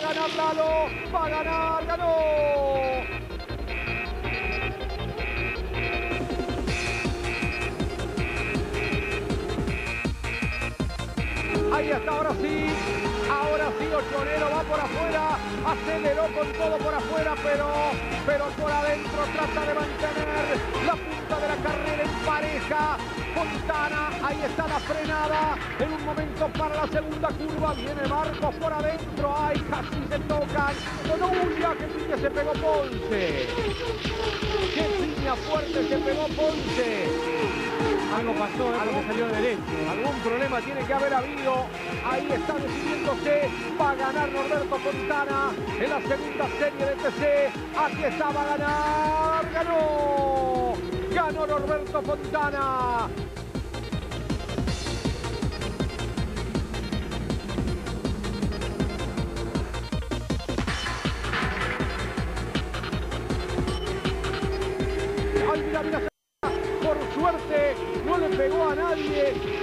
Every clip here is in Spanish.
ganar Lalo, va a ganar, ganó. Ahí está, ahora sí. Ochonero va por afuera. Aceleró con todo por afuera, pero, pero por adentro trata de mantener la punta de la carrera en pareja. Fontana, ahí está la frenada. En un momento para la segunda curva. Viene Marcos por adentro. Ay, casi se tocan. Con Ulla, que piña se pegó Ponce. Qué piña fuerte se pegó Ponce. Algo pasó, algo salió derecho. Algún problema tiene que haber habido. Ahí está decidiéndose. Va a ganar Norberto Fontana en la segunda serie de TC. Aquí está, va a ganar. Ganó. Ganó Norberto Fontana.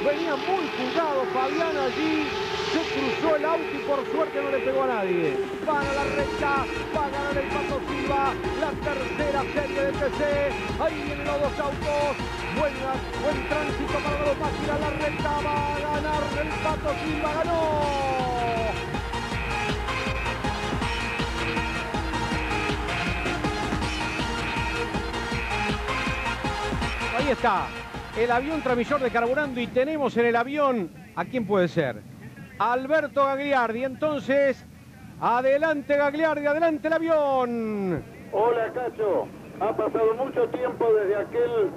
Venía muy jugado Fabián allí, se cruzó el auto y por suerte no le pegó a nadie. Van a la recta, va a ganar el Pato Silva, la tercera serie de TC, ahí vienen los dos autos, Buena, buen tránsito para los máquinas, la recta va a ganar el Pato Silva, ganó. Ahí está, el avión transmisor de carburando y tenemos en el avión, ¿a quién puede ser? Alberto Gagliardi, entonces, adelante Gagliardi, adelante el avión. Hola Cacho, ha pasado mucho tiempo desde aquel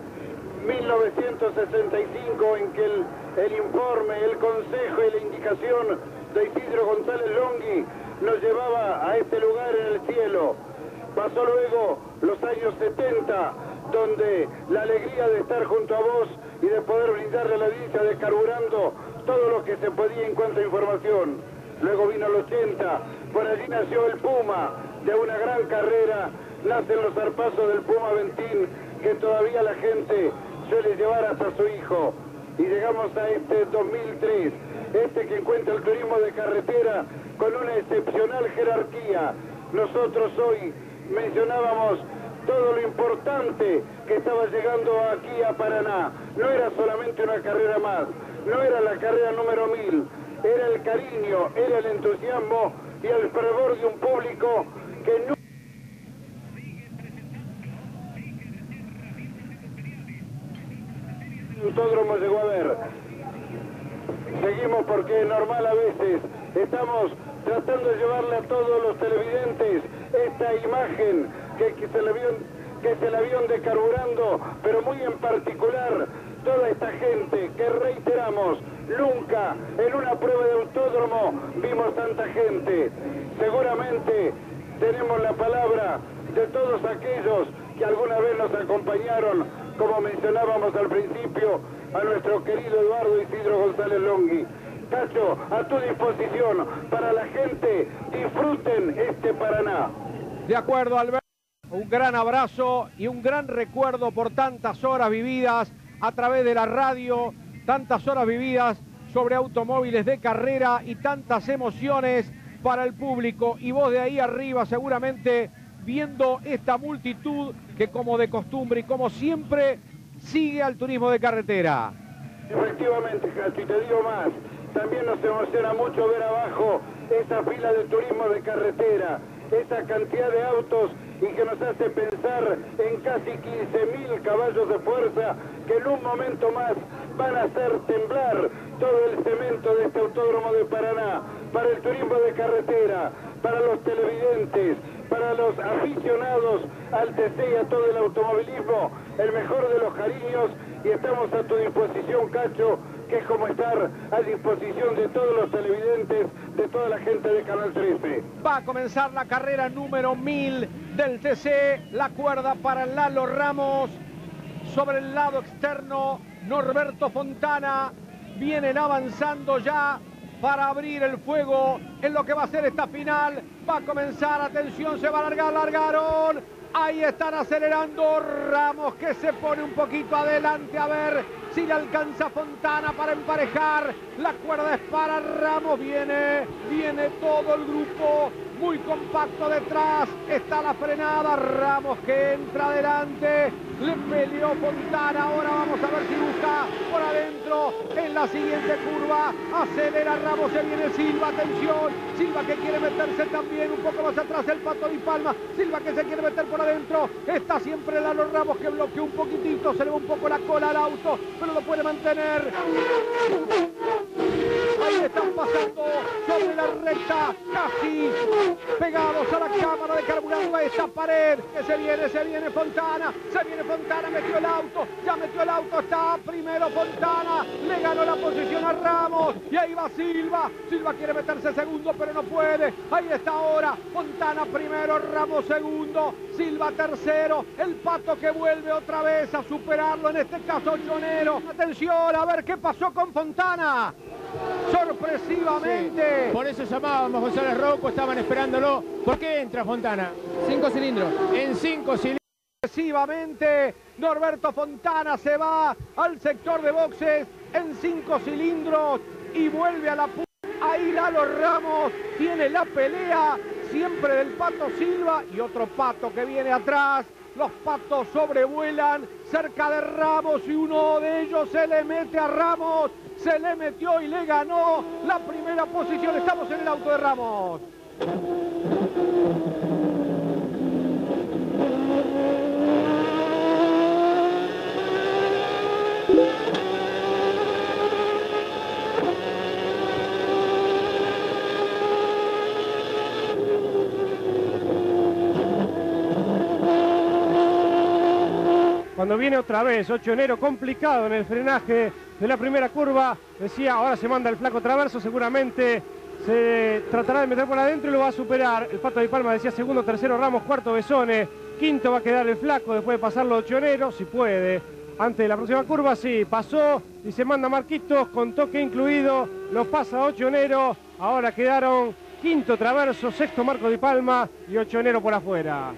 1965 en que el, el informe, el consejo y la indicación de Isidro González Longhi nos llevaba a este lugar en el cielo. Pasó luego los años 70, donde la alegría de estar junto a vos y de poder brindarle la audiencia descarburando todo lo que se podía en cuanto a información. Luego vino el 80, por allí nació el Puma, de una gran carrera, nacen los zarpazos del Puma Ventín, que todavía la gente suele llevar hasta su hijo. Y llegamos a este 2003, este que encuentra el turismo de carretera con una excepcional jerarquía. Nosotros hoy mencionábamos todo lo importante que estaba llegando aquí a Paraná. No era solamente una carrera más, no era la carrera número mil, era el cariño, era el entusiasmo y el fervor de un público que no... autódromo llegó a ver. Seguimos porque es normal a veces. Estamos tratando de llevarle a todos los televidentes esta imagen que, que, se, le vio, que es el avión de pero muy en particular toda esta gente que reiteramos, nunca en una prueba de autódromo vimos tanta gente. Seguramente tenemos la palabra de todos aquellos que alguna vez nos acompañaron, como mencionábamos al principio, a nuestro querido Eduardo Isidro González Longhi. Cacho, a tu disposición para la gente, disfruten este Paraná. De acuerdo, Alberto. Un gran abrazo y un gran recuerdo por tantas horas vividas a través de la radio, tantas horas vividas sobre automóviles de carrera y tantas emociones para el público. Y vos de ahí arriba seguramente viendo esta multitud que como de costumbre y como siempre sigue al turismo de carretera. Efectivamente, Cacho, y te digo más, también nos emociona mucho ver abajo esa fila de turismo de carretera, esa cantidad de autos y que nos hace pensar en casi 15.000 caballos de fuerza que en un momento más van a hacer temblar todo el cemento de este autódromo de Paraná, para el turismo de carretera, para los televidentes, para los aficionados al TC y a todo el automovilismo, el mejor de los cariños y estamos a tu disposición, Cacho, que es como estar a disposición de todos los televidentes, de toda la gente de Canal 13. Va a comenzar la carrera número 1000 del TC, la cuerda para Lalo Ramos, sobre el lado externo Norberto Fontana, vienen avanzando ya para abrir el fuego en lo que va a ser esta final, va a comenzar, atención, se va a largar, largaron, Ahí están acelerando Ramos que se pone un poquito adelante a ver si le alcanza Fontana para emparejar. La cuerda es para Ramos. Viene, viene todo el grupo muy compacto detrás, está la frenada, Ramos que entra adelante, le peleó Fontana, ahora vamos a ver si busca por adentro en la siguiente curva, acelera Ramos, se viene Silva, atención, Silva que quiere meterse también un poco más atrás el Pato Di Palma, Silva que se quiere meter por adentro, está siempre Lalo Ramos que bloqueó un poquitito, se le va un poco la cola al auto, pero lo puede mantener. Están pasando sobre la recta, casi pegados a la cámara de carburando a esa pared. Que se viene, se viene Fontana, se viene Fontana, metió el auto, ya metió el auto, está primero Fontana, le ganó la posición a Ramos y ahí va Silva. Silva quiere meterse segundo, pero no puede. Ahí está ahora Fontana primero, Ramos segundo, Silva tercero. El pato que vuelve otra vez a superarlo, en este caso Chonero. Atención, a ver qué pasó con Fontana sorpresivamente. Por eso llamábamos González Rocco, estaban esperándolo. ¿Por qué entra Fontana? Cinco cilindros. En cinco cilindros. Sorpresivamente, Norberto Fontana se va al sector de boxes en cinco cilindros y vuelve a la punta. Ahí Lalo Ramos tiene la pelea siempre del Pato Silva y otro Pato que viene atrás. Los patos sobrevuelan cerca de Ramos y uno de ellos se le mete a Ramos se le metió y le ganó la primera posición. Estamos en el auto de Ramos. Cuando viene otra vez, 8 de enero, complicado en el frenaje de la primera curva. Decía, ahora se manda el flaco traverso, seguramente se tratará de meter por adentro y lo va a superar. El Pato de Palma decía segundo, tercero Ramos, cuarto Besone, quinto va a quedar el flaco después de pasarlo 8 enero, si puede. Antes de la próxima curva, sí, pasó y se manda Marquitos con toque incluido, lo pasa 8 enero, ahora quedaron quinto Traverso, sexto Marco de Palma y 8 enero por afuera.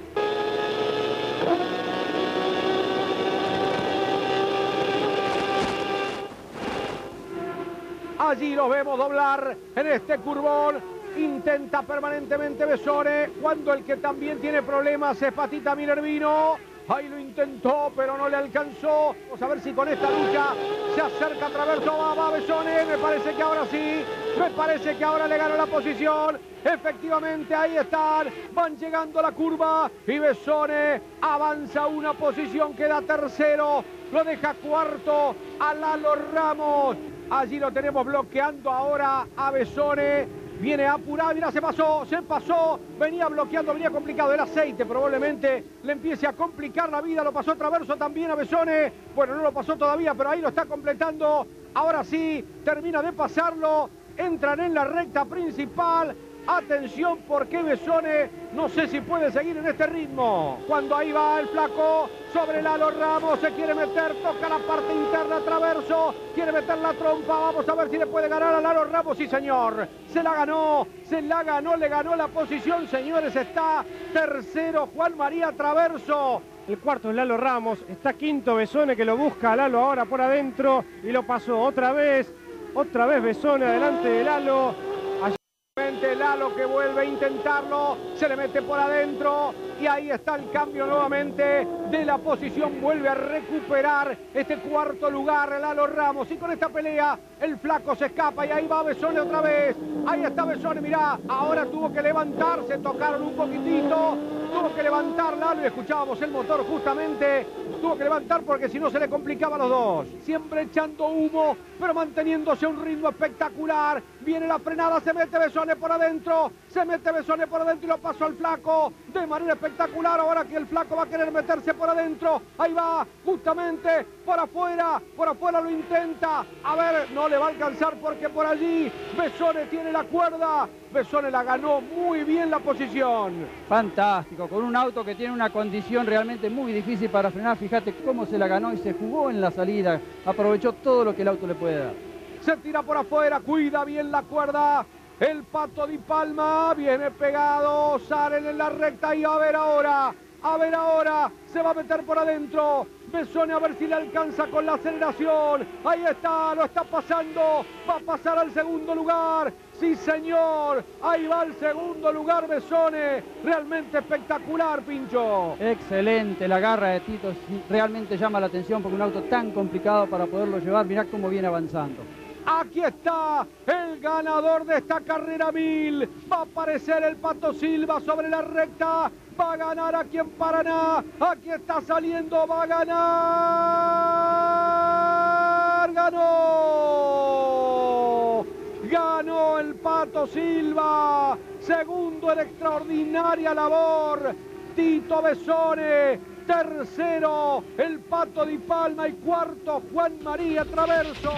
Allí lo vemos doblar en este curvón. Intenta permanentemente Besore. Cuando el que también tiene problemas es Patita Minervino. Ahí lo intentó, pero no le alcanzó. Vamos a ver si con esta lucha se acerca a Traverso. Va, va Besone. Me parece que ahora sí. Me parece que ahora le ganó la posición. Efectivamente, ahí están. Van llegando a la curva. Y Besone avanza una posición. Queda tercero. Lo deja cuarto a Lalo Ramos. Allí lo tenemos bloqueando ahora a Besone. Viene apurado, mira, se pasó, se pasó. Venía bloqueando, venía complicado. El aceite probablemente le empiece a complicar la vida. Lo pasó Traverso también a Besone. Bueno, no lo pasó todavía, pero ahí lo está completando. Ahora sí, termina de pasarlo. Entran en la recta principal. Atención porque Besone no sé si puede seguir en este ritmo. Cuando ahí va el flaco sobre Lalo Ramos, se quiere meter, toca la parte interna, traverso, quiere meter la trompa, vamos a ver si le puede ganar a Lalo Ramos, sí señor, se la ganó, se la ganó, le ganó la posición, señores, está tercero Juan María Traverso. El cuarto es Lalo Ramos, está quinto Besone que lo busca Lalo ahora por adentro y lo pasó otra vez, otra vez Besone adelante de Lalo. Lalo que vuelve a intentarlo, se le mete por adentro y ahí está el cambio nuevamente de la posición, vuelve a recuperar este cuarto lugar Lalo Ramos. Y con esta pelea el flaco se escapa y ahí va Besone otra vez, ahí está Besone, mirá, ahora tuvo que levantarse, tocaron un poquitito, tuvo que levantar Lalo y escuchábamos el motor justamente, tuvo que levantar porque si no se le complicaba a los dos, siempre echando humo, pero manteniéndose un ritmo espectacular, viene la frenada, se mete Besone por adentro, se mete Besone por adentro y lo pasó al flaco de manera espectacular. Ahora que el flaco va a querer meterse por adentro. Ahí va, justamente por afuera, por afuera lo intenta. A ver, no le va a alcanzar porque por allí Besone tiene la cuerda. Besone la ganó muy bien la posición. Fantástico, con un auto que tiene una condición realmente muy difícil para frenar. Fíjate cómo se la ganó y se jugó en la salida. Aprovechó todo lo que el auto le puede dar. Se tira por afuera, cuida bien la cuerda. El Pato Di Palma viene pegado, salen en la recta y a ver ahora, a ver ahora, se va a meter por adentro. Besone a ver si le alcanza con la aceleración. Ahí está, lo está pasando. Va a pasar al segundo lugar. Sí, señor. Ahí va al segundo lugar Besone. Realmente espectacular, Pincho. Excelente, la garra de Tito realmente llama la atención porque un auto tan complicado para poderlo llevar. Mirá cómo viene avanzando. Aquí está el ganador de esta carrera mil. Va a aparecer el Pato Silva sobre la recta. Va a ganar aquí en Paraná. Aquí está saliendo. Va a ganar. Ganó. Ganó el Pato Silva. Segundo en extraordinaria labor. Tito Besone. Tercero, el Pato Di Palma y cuarto, Juan María Traverso.